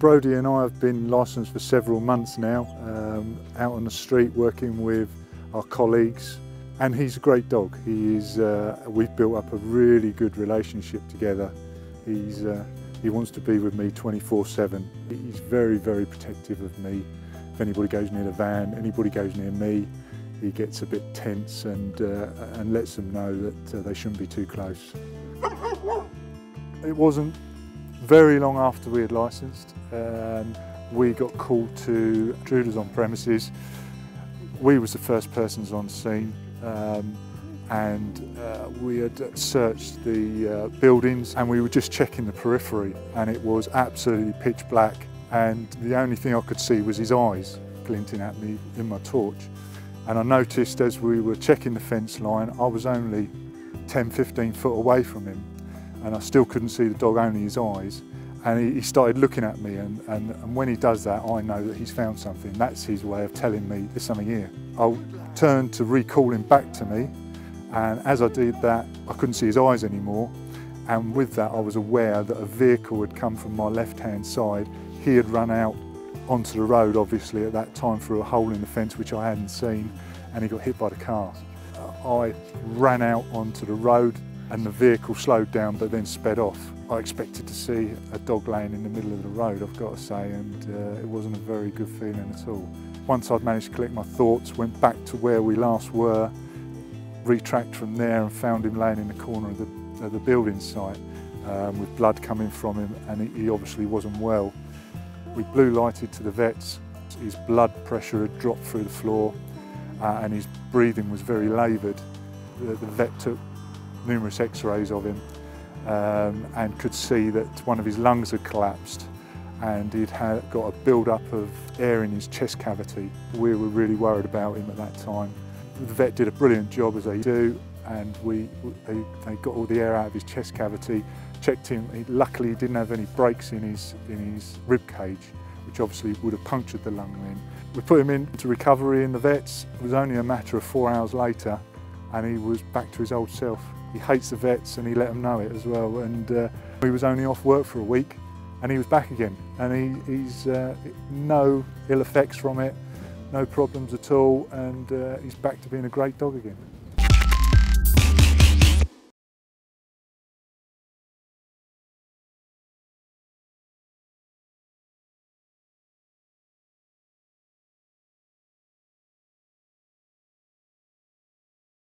Brodie and I have been licensed for several months now, um, out on the street working with our colleagues, and he's a great dog. He is, uh, we've built up a really good relationship together. He's, uh, he wants to be with me 24-7. He's very, very protective of me. If anybody goes near the van, anybody goes near me, he gets a bit tense and, uh, and lets them know that uh, they shouldn't be too close. It wasn't very long after we had licensed, um, we got called to intruders on premises. We was the first persons on scene um, and uh, we had searched the uh, buildings and we were just checking the periphery and it was absolutely pitch black and the only thing I could see was his eyes glinting at me in my torch. And I noticed as we were checking the fence line, I was only 10, 15 foot away from him and I still couldn't see the dog, only his eyes. And he, he started looking at me and, and, and, when he does that, I know that he's found something. That's his way of telling me there's something here. I'll turn to recall him back to me and as I did that, I couldn't see his eyes anymore. And with that, I was aware that a vehicle had come from my left-hand side. He had run out onto the road, obviously, at that time through a hole in the fence, which I hadn't seen, and he got hit by the car. I ran out onto the road, and the vehicle slowed down but then sped off. I expected to see a dog laying in the middle of the road, I've got to say, and uh, it wasn't a very good feeling at all. Once I'd managed to collect my thoughts, went back to where we last were, retracked from there and found him laying in the corner of the, of the building site um, with blood coming from him and he, obviously wasn't well. We blue lighted to the vets, his blood pressure had dropped through the floor uh, and his breathing was very laboured. The, the vet took numerous x-rays of him um, and could see that one of his lungs had collapsed and he'd had, got a build-up of air in his chest cavity. We were really worried about him at that time. The vet did a brilliant job as they do and we, they, they got all the air out of his chest cavity, checked him. He, luckily he didn't have any breaks in his, in his rib cage, which obviously would have punctured the lung then. We put him into recovery in the vets. It was only a matter of four hours later and he was back to his old self. He hates the vets and he let them know it as well. And uh, he was only off work for a week and he was back again. And he, he's uh, no ill effects from it, no problems at all. And uh, he's back to being a great dog again.